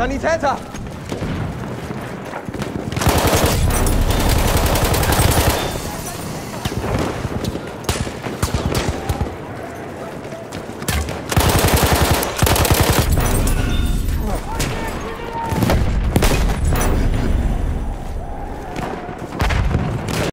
Sanitäter!